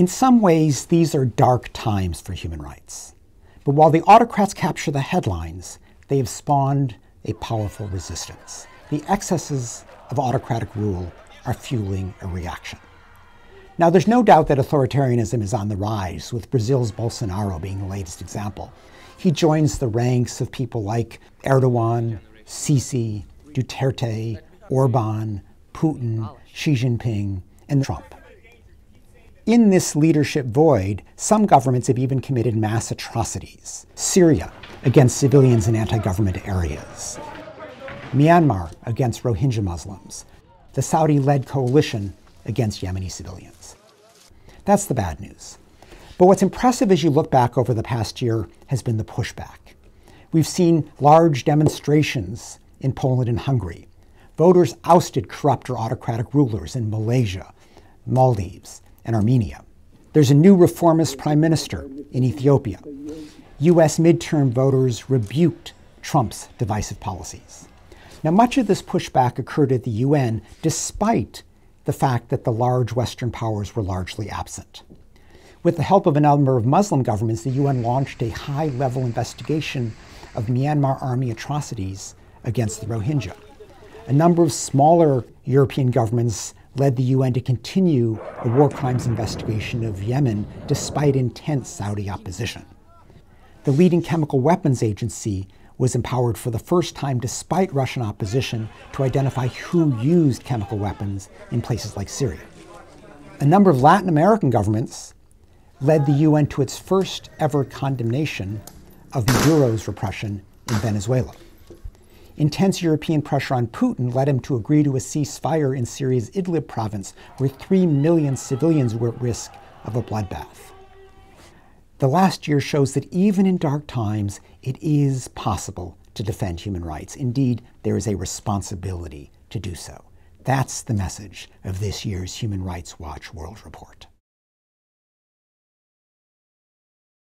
In some ways, these are dark times for human rights. But while the autocrats capture the headlines, they have spawned a powerful resistance. The excesses of autocratic rule are fueling a reaction. Now, there's no doubt that authoritarianism is on the rise, with Brazil's Bolsonaro being the latest example. He joins the ranks of people like Erdogan, Sisi, Duterte, Orban, Putin, Xi Jinping, and Trump. In this leadership void, some governments have even committed mass atrocities. Syria against civilians in anti government areas, Myanmar against Rohingya Muslims, the Saudi led coalition against Yemeni civilians. That's the bad news. But what's impressive as you look back over the past year has been the pushback. We've seen large demonstrations in Poland and Hungary. Voters ousted corrupt or autocratic rulers in Malaysia, Maldives, and Armenia. There's a new reformist prime minister in Ethiopia. U.S. midterm voters rebuked Trump's divisive policies. Now, much of this pushback occurred at the UN despite the fact that the large Western powers were largely absent. With the help of a number of Muslim governments, the UN launched a high level investigation of Myanmar army atrocities against the Rohingya. A number of smaller European governments led the UN to continue a war crimes investigation of Yemen despite intense Saudi opposition. The leading chemical weapons agency was empowered for the first time, despite Russian opposition, to identify who used chemical weapons in places like Syria. A number of Latin American governments led the UN to its first ever condemnation of Maduro's repression in Venezuela. Intense European pressure on Putin led him to agree to a ceasefire in Syria's Idlib province, where 3 million civilians were at risk of a bloodbath. The last year shows that even in dark times, it is possible to defend human rights. Indeed, there is a responsibility to do so. That's the message of this year's Human Rights Watch World Report.